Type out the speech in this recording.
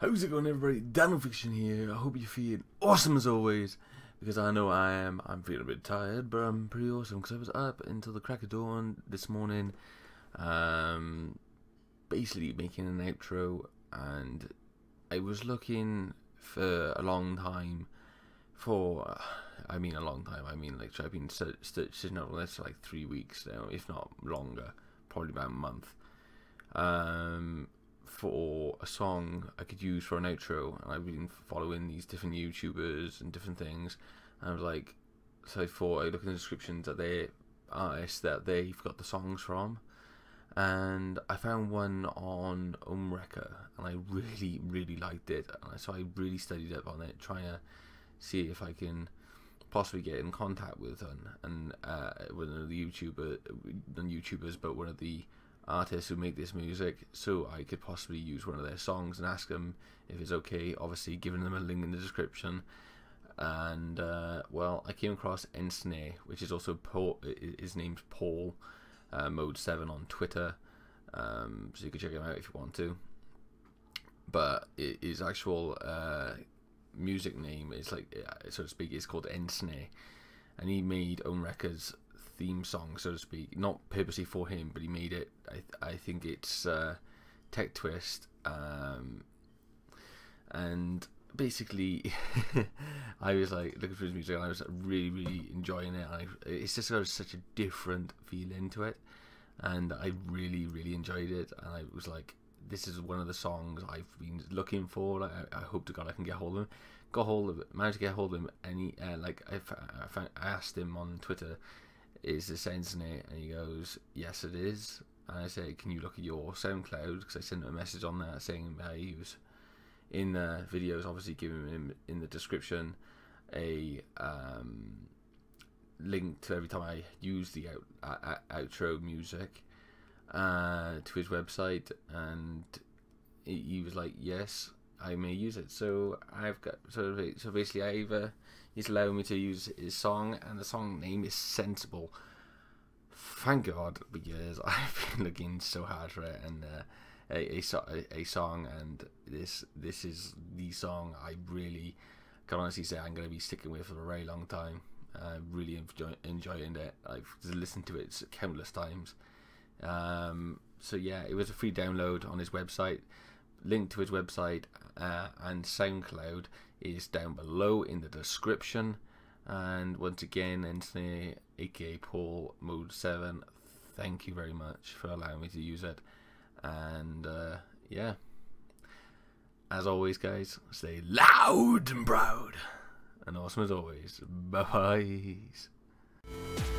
How's it going, everybody? Dano Fiction here. I hope you're feeling awesome as always, because I know I am. I'm feeling a bit tired, but I'm pretty awesome because I was up until the crack of dawn this morning, um, basically making an outro, and I was looking for a long time for. I mean, a long time. I mean, like I've been sitting on this for like three weeks now, if not longer, probably about a month. Um, for a song I could use for an outro, and I've been following these different YouTubers and different things. And I was like, so I thought I look in the descriptions at the artists that they've got the songs from, and I found one on Ohmwrecker, and I really, really liked it. And so I really studied up on it, trying to see if I can possibly get in contact with them and uh, one of the YouTuber, not YouTubers, but one of the artists who make this music so I could possibly use one of their songs and ask them if it's okay. Obviously, giving them a link in the description. And uh, well, I came across Ensnare, which is also Paul. His name's Paul uh, Mode Seven on Twitter, um, so you can check him out if you want to. But his actual uh, music name is like, uh, so to speak, is called Ensnare, and he made Ohmwrecker's theme song, so to speak. Not purposely for him, but he made it. I I think it's uh, Tech Twist, um, and basically, I was like looking for his music, and I was really really enjoying it. I, it's just got such a different feeling to it, and I really really enjoyed it. And I was like, this is one of the songs I've been looking for. Like, I, I hope to God I can get hold of him. Got hold of it, managed to get hold of him, and uh, like I, I, I asked him on Twitter is this internet? And he goes, yes, it is. And I say, can you look at your SoundCloud? Because I sent him a message on that saying how he was in the videos, obviously giving him in the description a um, link to every time I use the out, uh, outro music uh, to his website, and he was like, "Yes, I may use it." So I've got so so basically I either he's allowing me to use his song, and the song name is Sensible. Thank God, because I've been looking so hard for it, and uh, a, a, a song, and this this is the song I really can honestly say I'm going to be sticking with for a very long time. I'm really enjoy, enjoying it. I've listened to it countless times. Um, so yeah, it was a free download on his website. Link to his website uh, and SoundCloud is down below in the description. And once again, Anthony, aka Paul Mode 7, thank you very much for allowing me to use it. And uh, yeah, as always, guys, stay loud and proud. And awesome as always. Bye bye.